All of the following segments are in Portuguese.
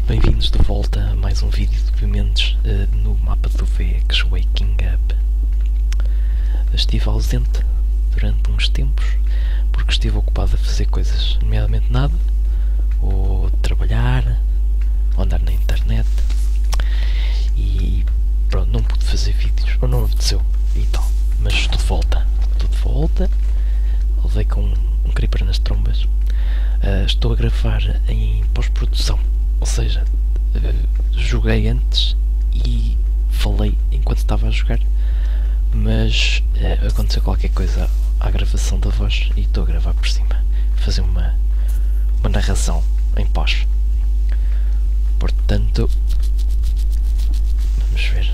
bem-vindos de volta a mais um vídeo de Pimentes uh, no mapa do VX Waking Up. Estive ausente durante uns tempos porque estive ocupado a fazer coisas, nomeadamente nada, ou trabalhar, ou andar na internet e pronto, não pude fazer vídeos, ou não apeteceu e tal, mas estou de volta, estou de volta, levei com um, um creeper nas trombas. Uh, estou a gravar em pós-produção, ou seja, uh, joguei antes e falei enquanto estava a jogar, mas uh, aconteceu qualquer coisa à gravação da voz e estou a gravar por cima, fazer uma, uma narração em pós. Portanto, vamos ver.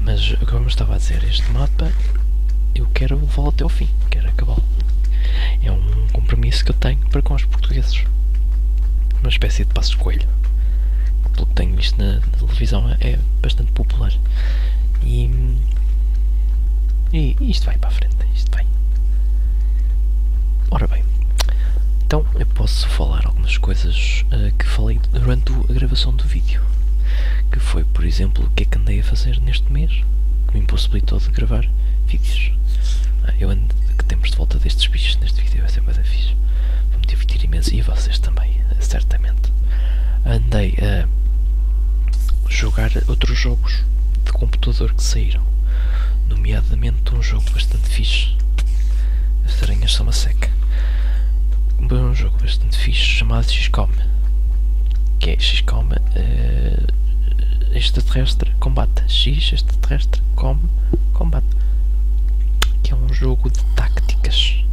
Mas como estava a dizer, este mapa eu quero levá-lo até ao fim, quero acabá-lo. É um compromisso que eu tenho para com os portugueses. Uma espécie de passo coelho. Pelo que tenho visto na, na televisão é bastante popular. E, e isto vai para a frente. Isto vai. Ora bem. Então eu posso falar algumas coisas uh, que falei durante a gravação do vídeo. Que foi, por exemplo, o que é que andei a fazer neste mês que me impossibilitou de gravar vídeos. Uh, eu ando que temos de volta destes bichos neste vídeo vai ser bem fixe. Vou-me divertir imenso e vocês também, certamente. Andei a jogar outros jogos de computador que saíram, nomeadamente um jogo bastante fixe. As aranhas são uma seca. Um jogo bastante fixe chamado XCOM, que é XCOM uh, extraterrestre combate. X extraterrestre com combate que é um jogo de táticas.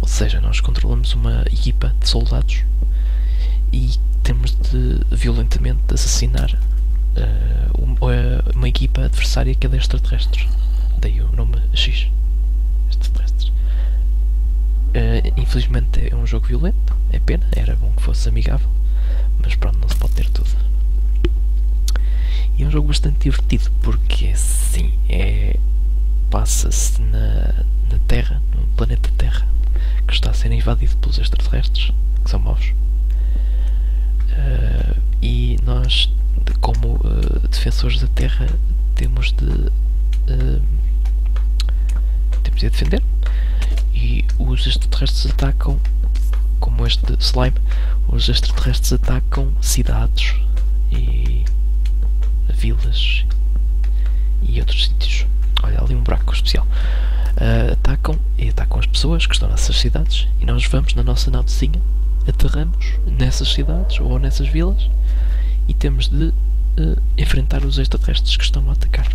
Ou seja, nós controlamos uma equipa de soldados e temos de violentamente assassinar uh, uma, uma, equipa adversária que é de extraterrestres. Daí o nome X. Extraterrestres. Uh, infelizmente é um jogo violento, é pena, era bom que fosse amigável, mas pronto, não se pode ter tudo. E é um jogo bastante divertido porque sim, é passa-se na, na Terra, no planeta Terra, que está a ser invadido pelos extraterrestres, que são maus. Uh, e nós, como uh, defensores da Terra, temos de, uh, temos de defender. E os extraterrestres atacam, como este slime, os extraterrestres atacam cidades e vilas e outros sítios. Olha, ali um buraco especial. Uh, atacam e atacam as pessoas que estão nessas cidades e nós vamos na nossa navezinha, aterramos nessas cidades ou nessas vilas e temos de uh, enfrentar os extraterrestres que estão a atacar.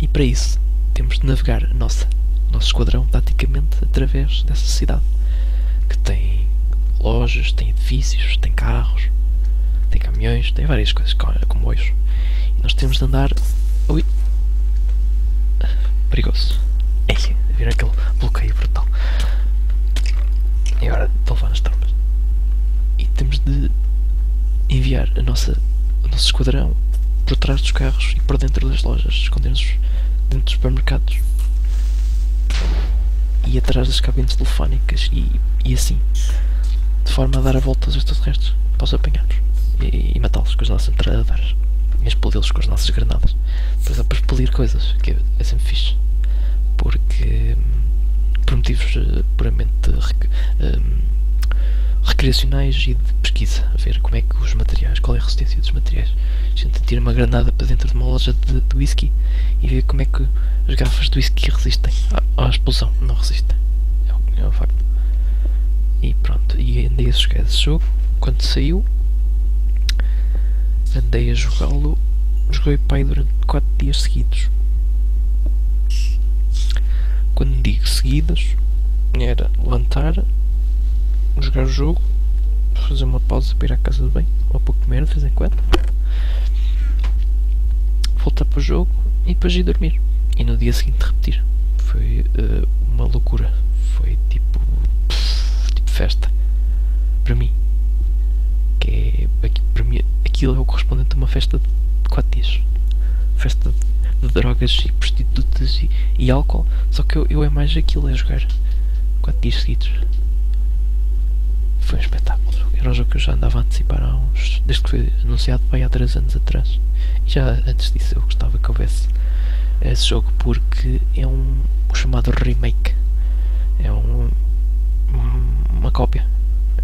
E para isso temos de navegar a nossa, nosso esquadrão taticamente através dessa cidade que tem lojas, tem edifícios, tem carros, tem caminhões, tem várias coisas como hoje. E nós temos de andar. Ui, perigoso. Ei, viram aquele bloqueio brutal. E agora estou a levar nas trombas. E temos de enviar a nossa, o nosso esquadrão por trás dos carros e por dentro das lojas, esconder-nos dentro dos supermercados. E atrás das cabines telefónicas e, e assim, de forma a dar a volta aos extraterrestres para os apanharmos e, e matá-los com as nossas metralhadoras. E explodi-los com as nossas granadas. Depois há para expelir coisas, que é, é sempre fixe. Porque por uh, puramente um, recreacionais e de pesquisa, a ver como é que os materiais, qual é a resistência dos materiais. A gente tira uma granada para dentro de uma loja de, de whisky e ver como é que as garrafas de whisky resistem à, à explosão. Não resistem. É um, é um facto. E pronto, e andei a jogar esse jogo quando saiu. Andei a jogá-lo. Joguei pai durante 4 dias seguidos. Quando digo seguidas, era levantar, jogar o jogo, fazer uma pausa para ir à casa de bem, ou pouco comer de vez em quando, voltar para o jogo e depois ir dormir. E no dia seguinte repetir. Foi uh, uma loucura. Foi tipo. tipo festa. Para mim. Que é. Para mim, aquilo é o correspondente a uma festa de 4 dias. Festa de de drogas e prostitutas e, e álcool. Só que eu, eu é mais aquilo, é jogar 4 dias seguidos. Foi um espetáculo. Era um jogo que eu já andava a antecipar há uns, desde que foi anunciado há 3 anos atrás. E já antes disso eu gostava que houvesse esse jogo porque é um, um chamado remake. É um, um, uma cópia.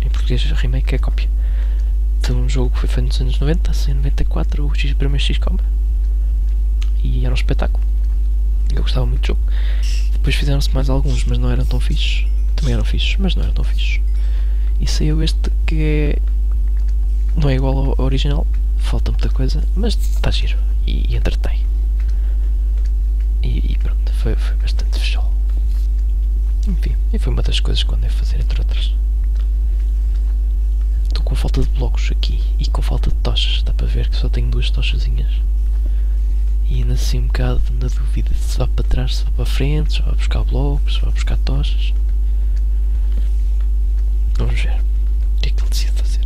Em português remake é cópia. De um jogo que foi feito nos anos 90, assim, em 94, o X, primeiro X-Com. E era um espetáculo. Eu gostava muito do jogo. Depois fizeram-se mais alguns, mas não eram tão fixos. Também eram fixos, mas não eram tão fixos. E saiu este que é. Não é igual ao original, falta muita coisa, mas está giro e, e entretém. E, e, pronto, foi, foi bastante fechado. Enfim, e foi uma das coisas que andei a fazer, entre outras. Estou com falta de blocos aqui e com falta de tochas. Dá para ver que só tenho duas tochazinhas. E ainda assim um bocado na dúvida se vai para trás, se vai para frente, se vai buscar blocos, se vai buscar tochas. Vamos ver o que é que ele decide fazer.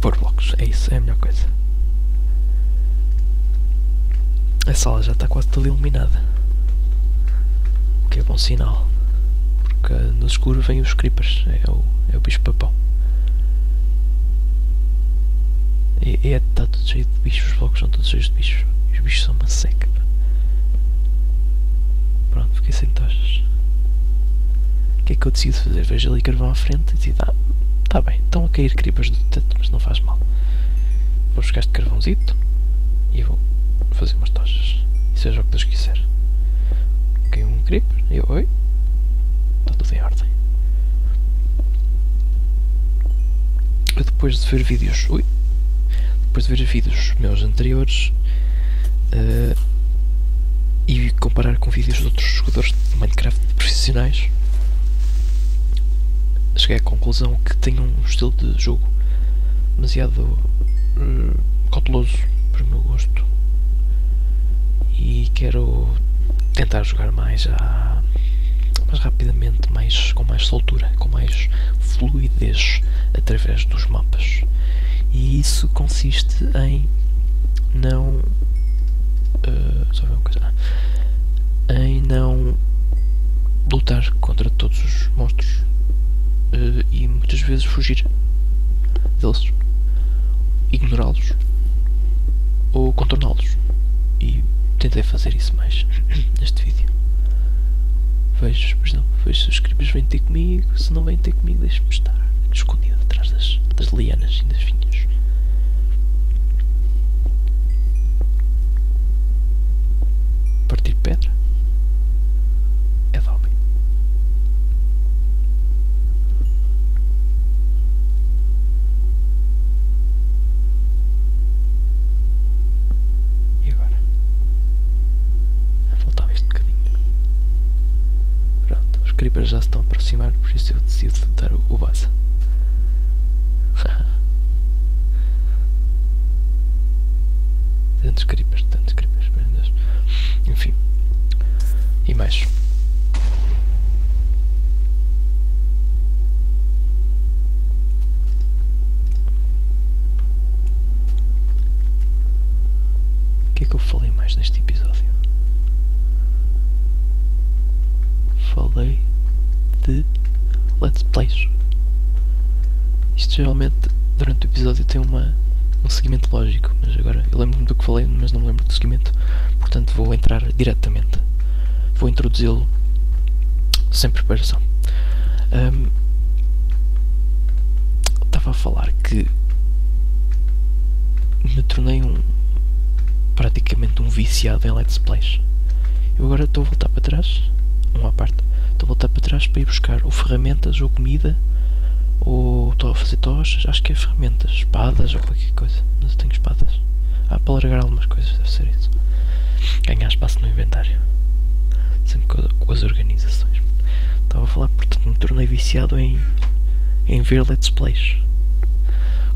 Pôr blocos, é isso, é a melhor coisa. A sala já está quase toda iluminada. O que é bom sinal. Porque no escuro vêm os creepers, é o, é o bicho papão. E é, está tudo cheio de bichos, os blocos são todos cheios de bichos. E os bichos são uma seca. Pronto, fiquei sem tochas. O que é que eu decido fazer? Vejo ali carvão à frente e decido, ah, tá bem, estão a cair creepers do teto, mas não faz mal. Vou buscar este carvãozito e vou fazer umas tochas. E seja o que Deus quiser. Caiu um creeper eu, oi, está tudo em ordem. Eu depois de ver vídeos, ui, depois de ver vídeos meus anteriores uh, e comparar com vídeos de outros jogadores de Minecraft profissionais, cheguei à conclusão que tenho um estilo de jogo demasiado uh, cauteloso para o meu gosto e quero tentar jogar mais já mais rapidamente, mais, com mais soltura, com mais fluidez através dos mapas. E isso consiste em não. Uh, só ver uma coisa. Em não lutar contra todos os monstros uh, e muitas vezes fugir deles, ignorá-los ou contorná-los. E tentei fazer isso mais neste vídeo. Vejo, por exemplo, vejo se os creepers vêm ter comigo, se não vêm ter comigo, deixe-me estar escondido atrás das, das lianas e das vinhas. Partir pedra é dobre. E agora? Faltava este bocadinho. Creepers já se estão a aproximar, por isso eu decido dar o, o base. tantos creepers, tantos creepers, meu Deus. Enfim. E mais. O que é que eu falei mais neste episódio? Falei de Let's Plays. Isto geralmente durante o episódio tem uma, um seguimento lógico, mas agora eu lembro-me do que falei, mas não me lembro do seguimento, portanto vou entrar diretamente. Vou introduzi-lo sem preparação. Um, estava a falar que me tornei um praticamente um viciado em Let's Plays. Eu agora estou a voltar para trás, uma parte, estou a voltar para trás para ir buscar ou ferramentas ou comida ou estou a fazer tochas, acho que é ferramentas, espadas ou qualquer coisa, mas eu tenho espadas. Ah, para largar algumas coisas, deve ser isso. Ganhar espaço no inventário. Sempre com, as organizações. Estava a falar, portanto, me tornei viciado em, em ver Let's Plays.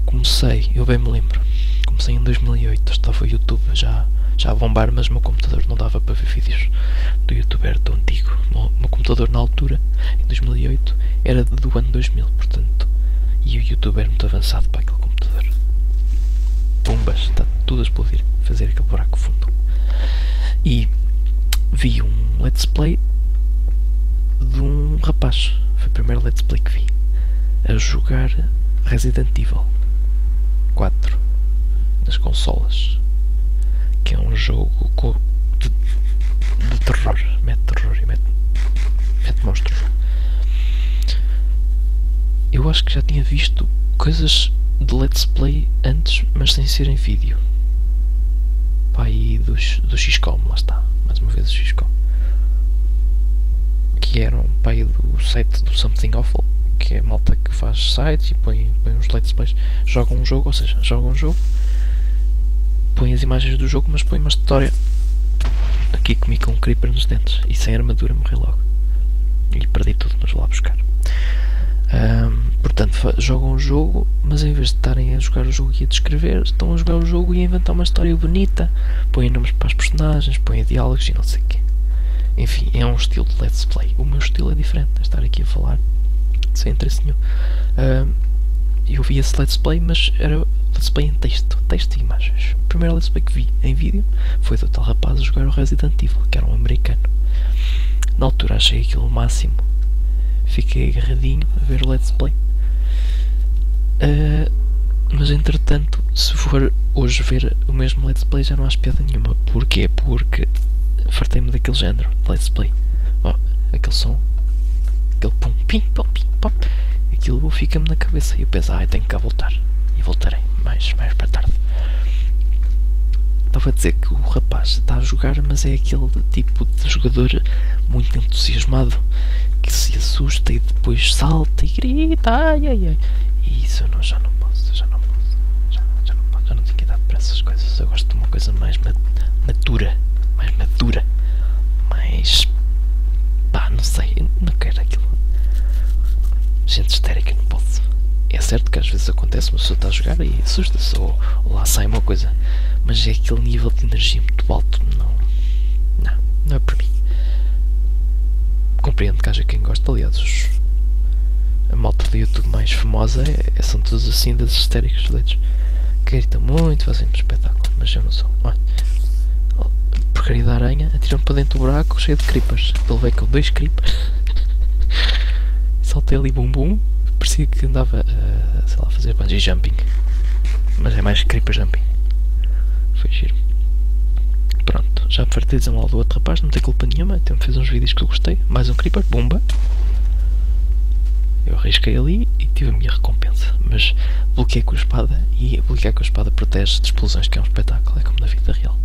Comecei, eu bem me lembro, comecei em 2008, estava YouTube já, já a bombar, mas o meu computador não dava para ver vídeos do YouTube, era tão antigo. O meu computador na altura, em 2008, era do ano 2000, portanto, e o YouTube era muito avançado para aquele computador. Pumbas, está tudo a explodir, fazer aquele buraco fundo. E vi um let's play de um rapaz. Foi o primeiro let's play que vi. a jogar Resident Evil 4 nas consolas, que é um jogo de, de terror, mete terror e mete, mete monstros. Eu acho que já tinha visto coisas de let's play antes, mas sem ser em vídeo. Pai dos, do XCOM, lá está, mais uma vez o XCOM. Que era um pai do site do Something Awful, que é malta que faz sites e põe, põe uns let's plays, joga um jogo, ou seja, joga um jogo, põe as imagens do jogo, mas põe uma história. Aqui comi com um creeper nos dentes e sem armadura morri logo. E perdi tudo, mas vou lá buscar. Um, portanto, jogam o jogo, mas em vez de estarem a jogar o jogo e a descrever, estão a jogar o jogo e a inventar uma história bonita, põem nomes para as personagens, põem diálogos e não sei o quê. Enfim, é um estilo de let's play. O meu estilo é diferente, é estar aqui a falar sem interesse nenhum. Um, eu vi esse let's play, mas era let's play em texto, texto e imagens. O primeiro let's play que vi em vídeo foi do tal rapaz a jogar o Resident Evil, que era um americano. Na altura achei aquilo o máximo fiquei agarradinho a ver o let's play. Uh, mas entretanto, se for hoje ver o mesmo let's play já não há piada nenhuma. Porquê? Porque fartei-me daquele género let's play. Oh, aquele som, aquele pum, pim, pum, pim, pum, aquilo fica-me na cabeça e eu penso, ai, ah, tenho que cá voltar. E voltarei mais, mais para tarde. Estava a dizer que o rapaz está a jogar, mas é aquele tipo de jogador muito entusiasmado que se assusta e depois salta e grita, ai ai ai. E isso eu não, já não posso, já não posso, já, já não posso, já não tenho idade para essas coisas. Eu gosto de uma coisa mais madura, mais madura, mais. pá, não sei, não quero aquilo. Gente histérica, não posso. É certo que às vezes acontece, uma pessoa está a jogar e assusta-se, ou, ou lá sai uma coisa mas é aquele nível de energia muito alto, não. Não, não é para mim. Compreendo que haja quem gosta, aliás, os, a malta do YouTube mais famosa é, é, são todos assim das histéricos leitos que gritam muito, fazem um espetáculo, mas eu não sou. Olha, porcaria da aranha, atiram para dentro do buraco cheio de creepers. Ele veio com dois creepers. Saltei ali bum bum, parecia que andava a, sei lá, a fazer bungee jumping. Mas é mais creeper jumping. Foi giro. Pronto, já fartei dizer mal do outro rapaz, não tem culpa nenhuma, até me fez uns vídeos que eu gostei. Mais um creeper, bomba. Eu arrisquei ali e tive a minha recompensa. Mas bloqueei com a espada e bloquear com a espada protege de explosões, que é um espetáculo, é como na vida real.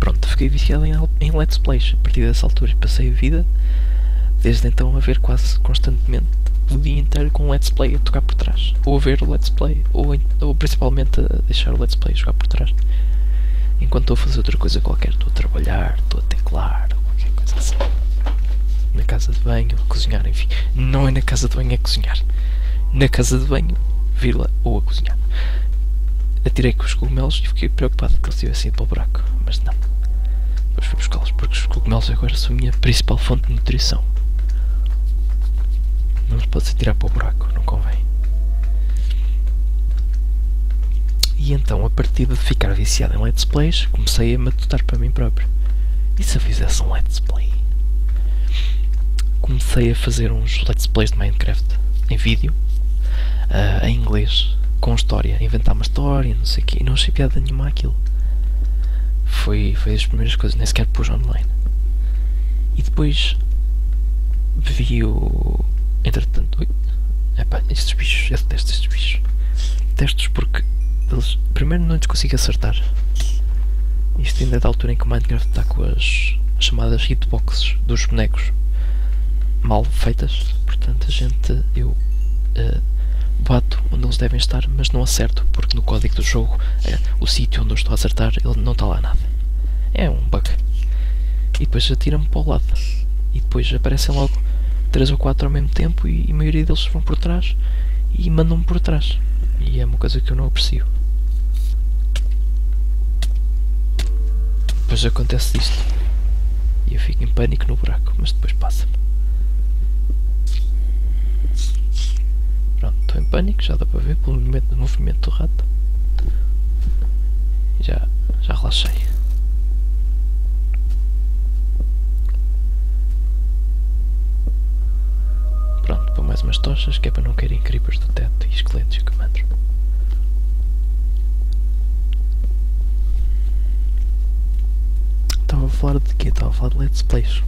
Pronto, fiquei viciado em, em Let's Plays a partir dessa altura. Passei a vida desde então a ver quase constantemente o dia inteiro com o Let's Play a tocar por trás. Ou a ver o Let's Play, ou, ou principalmente a deixar o Let's Play jogar por trás. Enquanto estou a fazer outra coisa qualquer, estou a trabalhar, estou a teclar, ou qualquer coisa assim. Na casa de banho, a cozinhar, enfim. Não é na casa de banho, é cozinhar. Na casa de banho, vírgula, ou a cozinhar. Atirei com os cogumelos e fiquei preocupado que eles tivessem ido para o buraco. Mas não. Depois fui buscá-los porque os cogumelos agora são a minha principal fonte de nutrição. Não se pode se tirar para o buraco, não convém. E então, a partir de ficar viciado em Let's Plays, comecei a matutar para mim próprio. E se eu fizesse um Let's Play? Comecei a fazer uns Let's Plays de Minecraft em vídeo, uh, em inglês, com história, inventar uma história, não sei o quê, e não achei piada nenhuma aquilo. Foi, foi das primeiras coisas, nem sequer pus online. E depois vi o, Entretanto, ui, epá, estes bichos, eu detesto estes bichos. Detesto-os porque eles, primeiro não lhes consigo acertar. Isto ainda é da altura em que o Minecraft está com as, as chamadas hitboxes dos bonecos mal feitas. Portanto, a gente, eu uh, bato onde eles devem estar, mas não acerto, porque no código do jogo, uh, o sítio onde eu estou a acertar, ele não está lá nada. É um bug. E depois atira-me para o lado. E depois aparecem logo três ou quatro ao mesmo tempo e a maioria deles vão por trás e mandam-me por trás. E é uma coisa que eu não aprecio. Depois acontece isto. E eu fico em pânico no buraco, mas depois passa-me. Pronto, estou em pânico, já dá para ver pelo movimento do rato. Já, já relaxei. Mais umas tochas que é para não caírem creepers do teto e esqueletos e comandros. Estava a falar de quê? Estava a falar de Let's Plays.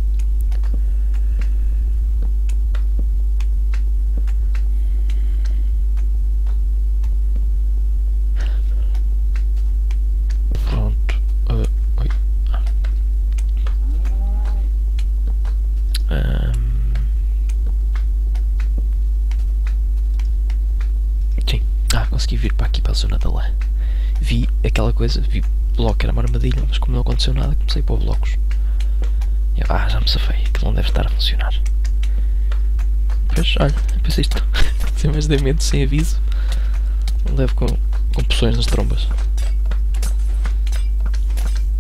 Vi logo que era uma armadilha, mas como não aconteceu nada, comecei a pôr blocos. Eu, ah, já me safei, aquilo não deve estar a funcionar. Pois, olha, pensei isto. sem mais de medo, sem aviso. Levo com, com poções nas trombas.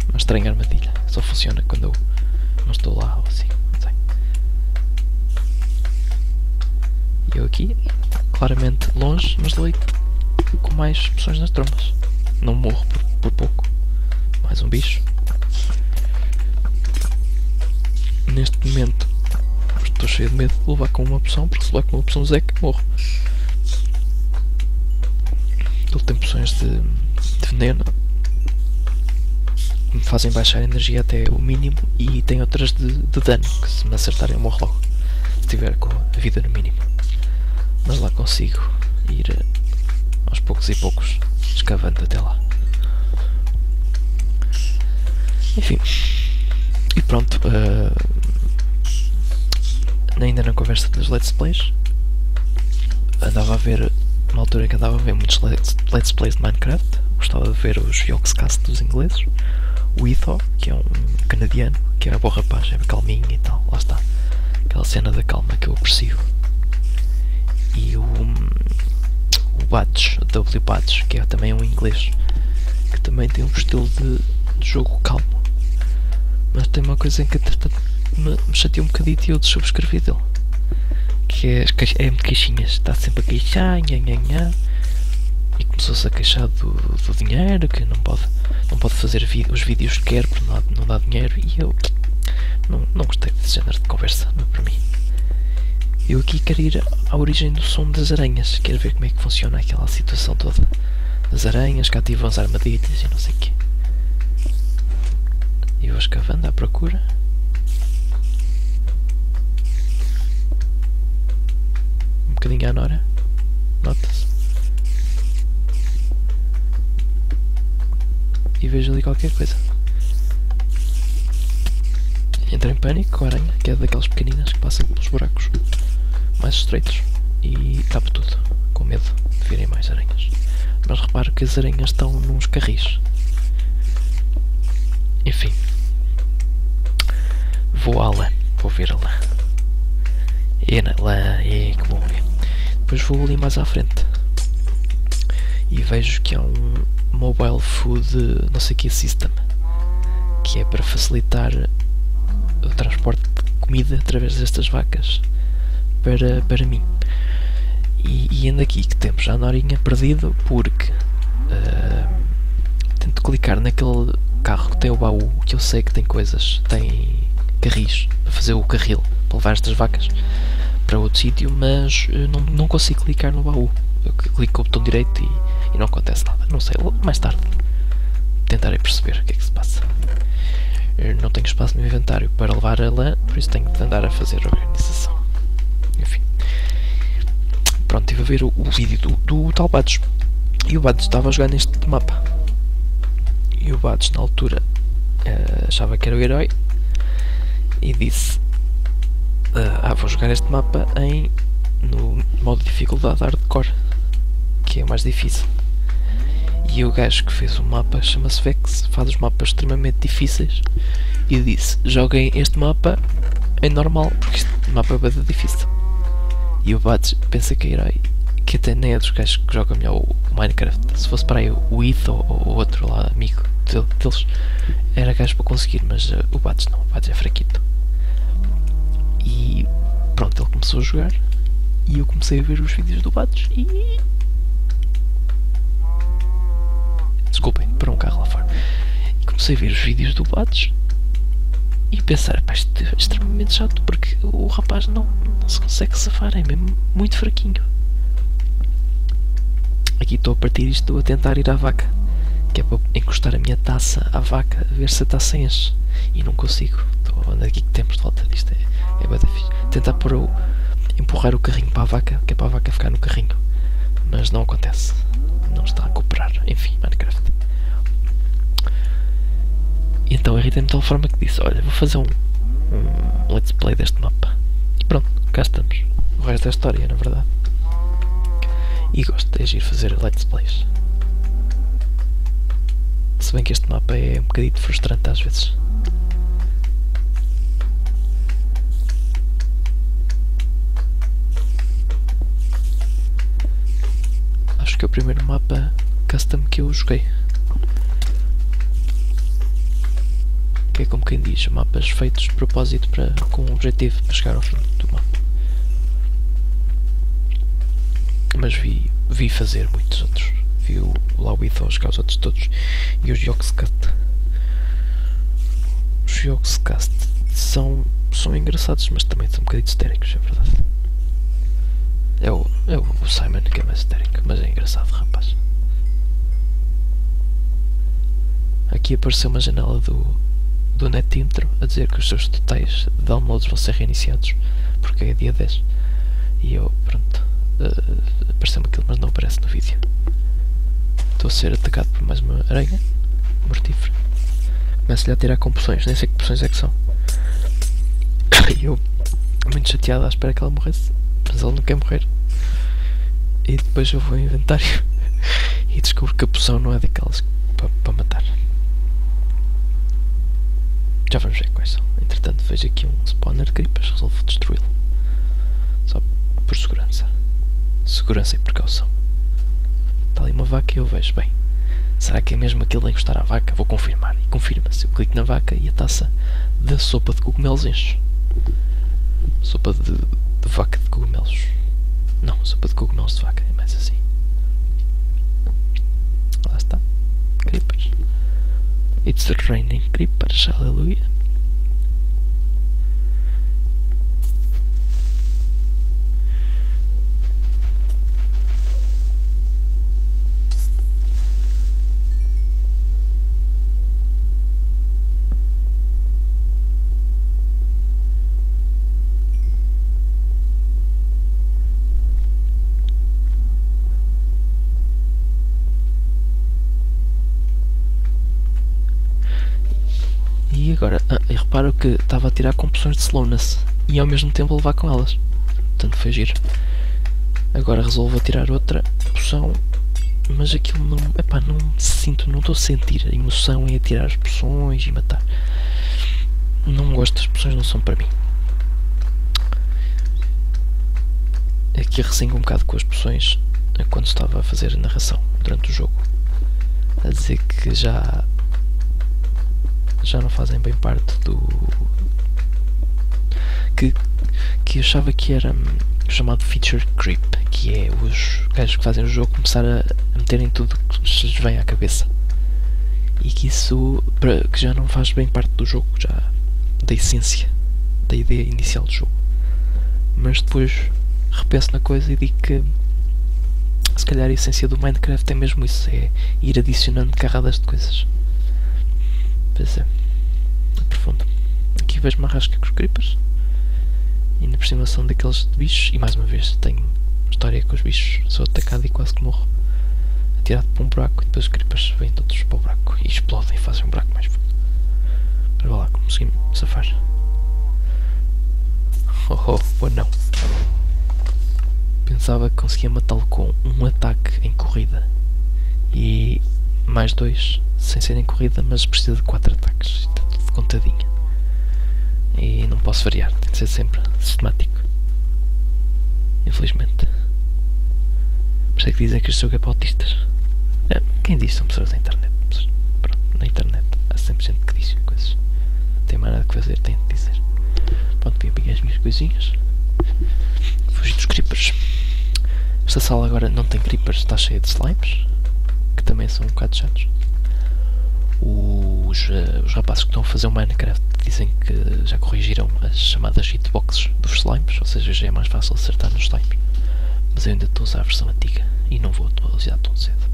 Uma estranha armadilha. Só funciona quando eu não estou lá ou assim. Não sei. E eu aqui, claramente longe, mas leito com mais poções nas trombas. Não morro por, por pouco. Mais um bicho. Neste momento estou cheio de medo de levar com uma opção, porque se levar com uma opção Zeca, morro. Ele tem poções de, de veneno que me fazem baixar a energia até o mínimo e tem outras de, de dano, que se me acertarem eu morro logo. Se estiver com a vida no mínimo. Mas lá consigo ir eh, aos poucos e poucos, escavando até lá. Enfim. E pronto. Uh, ainda na conversa das Let's Plays. Andava a ver. Uma altura que andava a ver muitos Let's, let's Plays de Minecraft. Gostava de ver os Yogscast dos ingleses. O Etho, que é um canadiano, que era bom rapaz, é calminho e tal. Lá está. Aquela cena da calma que eu aprecio. E o. O W Bats, que é também um inglês. Que também tem um estilo de, de jogo calmo. Mas tem uma coisa em que me, me chateou um bocadito e eu subscrevi dele. Que é, é muito queixinhas, está sempre a queixar, nha, nha, nha, e começou-se a queixar do, do, dinheiro, que não pode, não pode fazer os vídeos que quer porque não dá, não dá dinheiro, e eu não, não gostei desse género de conversa, não é para mim. Eu aqui quero ir à origem do som das aranhas, quero ver como é que funciona aquela situação toda das aranhas que ativam as armadilhas e não sei o quê. E vou escavando à procura. bocadinho à Nora. Nota-se. E vejo ali qualquer coisa. Entro em pânico com a aranha, que é daquelas pequeninas que passam pelos buracos mais estreitos. E tapo tudo, com medo de virem mais aranhas. Mas reparo que as aranhas estão nos carris. Enfim. Vou à lã. Vou ver a lã. E na lã, é que bom. Depois vou ali mais à frente e vejo que é um Mobile Food não sei que system que é para facilitar o transporte de comida através destas vacas para, para mim. E, e ando aqui que temos já na horinha perdido porque uh, tento clicar naquele carro que tem o baú que eu sei que tem coisas, tem carris para fazer o carril para levar estas vacas para outro sítio, mas eh, não, não consigo clicar no baú. Eu clico com o botão direito e, e não acontece nada. Não sei, mais tarde tentarei perceber o que é que se passa. Eu não tenho espaço no inventário para levar a lã, por isso tenho de andar a fazer organização. Enfim. Pronto, estive a ver o, o vídeo do, do tal Bados. E o Bados estava a jogar neste mapa. E o Bados, na altura, uh, achava que era o herói e disse uh, ah, vou jogar este mapa em no modo de dificuldade hardcore, que é mais difícil. E o gajo que fez o mapa chama-se Vex, faz os mapas extremamente difíceis e disse: Joguem este mapa em normal, porque este mapa é bem difícil. E o Bades pensa que é herói, que até nem é dos gajos que jogam melhor o Minecraft. Se fosse para aí o Etho ou outro lá, amigo deles, era gajo para conseguir, mas uh, o Bades não, o Bades é fraquito. E pronto, ele começou a jogar e eu comecei a ver os vídeos do Bates e. Desculpem, para um carro lá fora. E comecei a ver os vídeos do Bates e pensar, pá, isto é extremamente chato porque o rapaz não, não se consegue safar, é mesmo muito fraquinho. Aqui estou a partir isto a tentar ir à vaca, que é para encostar a minha taça à vaca, ver se a taça enche. E não consigo. Estou a aqui que temos de volta disto. É, é bem difícil. Tentar pôr o, empurrar o carrinho para a vaca, que é para a vaca ficar no carrinho. Mas não acontece. Não está a cooperar. Enfim, Minecraft. E então irritei-me de tal forma que disse: Olha, vou fazer um, um let's play deste mapa. E pronto, cá estamos. O resto da história, na verdade. E gosto de agir fazer let's plays. Se bem que este mapa é um bocadinho frustrante às vezes. Acho que é o primeiro mapa custom que eu joguei. Que é como quem diz, mapas feitos de propósito para, com um objetivo para chegar ao fim do mapa. Mas vi, vi fazer muitos outros. Vi o Lawith jogar os outros todos. E os Yogscast. Os Yogscast são, são engraçados, mas também são um bocadinho histéricos, é verdade. É o, é o Simon que é mais histérico, mas é engraçado, rapaz. Aqui apareceu uma janela do, do NetIntro a dizer que os seus totais de downloads vão ser reiniciados porque é dia 10. E eu, pronto, uh, apareceu-me aquilo, mas não aparece no vídeo. Estou a ser atacado por mais uma aranha mortífera. Começo-lhe a tirar compulsões, nem sei que poções é que são. E eu, muito chateado, à espera que ela morresse, mas ela não quer morrer. E depois eu vou ao inventário e descubro que a poção não é daquelas para pa matar. Já vamos ver quais são. Entretanto, vejo aqui um spawner de creepers, resolvo destruí-lo. Só por segurança. Segurança e precaução. Está ali uma vaca e eu vejo, bem, será que é mesmo aquilo de encostar à vaca? Vou confirmar. E confirma-se. Eu clico na vaca e a taça da sopa de cogumelos enche. Sopa de, de vaca de cogumelos. Não, sopa de cogumelos de vaca, é mais assim. Lá está. Creepers. It's the raining creepers, aleluia. Reparo que estava a tirar compulsões de slowness e ao mesmo tempo a levar com elas. Portanto, foi giro. Agora resolvo tirar outra poção, mas aquilo não. Epá, não sinto, não estou a sentir a emoção em atirar as poções e matar. Não gosto, as poções não são para mim. Aqui ressingo um bocado com as poções quando estava a fazer a narração durante o jogo. A dizer que já já não fazem bem parte do. que, que achava que era hum, chamado feature creep, que é os gajos que fazem o jogo começar a, a meterem tudo que lhes vem à cabeça. E que isso que já não faz bem parte do jogo, já da essência, da ideia inicial do jogo. Mas depois repenso na coisa e digo que se calhar a essência do Minecraft é mesmo isso, é ir adicionando carradas de coisas. É. é profundo. Aqui vejo uma rasca com os creepers. E na são daqueles bichos. E mais uma vez tenho história com os bichos. Sou atacado e quase que morro. Atirado para um buraco e depois os creepers vêm todos para o buraco e explodem e fazem um buraco mais fundo. Mas vá lá, consegui safar. Oh oh, boa não. Pensava que conseguia matá-lo com um ataque em corrida. E mais dois sem ser em corrida, mas precisa de 4 ataques. Está tudo contadinho. E não posso variar, tem de ser sempre sistemático. Infelizmente. Por isso é que dizem que este é para autistas. É, quem diz são pessoas da internet. Pronto, na internet há sempre gente que diz coisas. Não tem mais nada que fazer, tem de dizer. Pronto, vim pegar as minhas coisinhas. Fugir dos creepers. Esta sala agora não tem creepers, está cheia de slimes. Que também são um bocado chatos. Os, uh, os rapazes que estão a fazer o Minecraft dizem que já corrigiram as chamadas hitboxes dos slimes, ou seja, já é mais fácil acertar nos slimes. Mas eu ainda estou a usar a versão antiga e não vou atualizar tão cedo.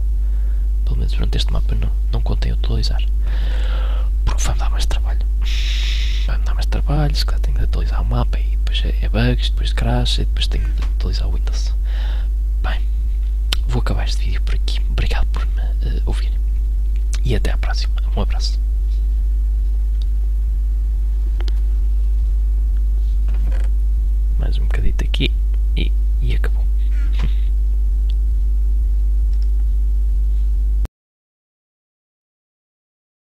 Pelo menos durante este mapa não, não contém atualizar. Porque vai-me dar mais trabalho. Vai-me dar mais trabalho, se calhar tenho de atualizar o mapa e depois é, é bugs, depois crash e depois tenho de atualizar o Windows. Bem, vou acabar este vídeo por aqui. Obrigado por me uh, ouvirem. E até à próxima. Um abraço. mais um bocadito aqui e, e acabou.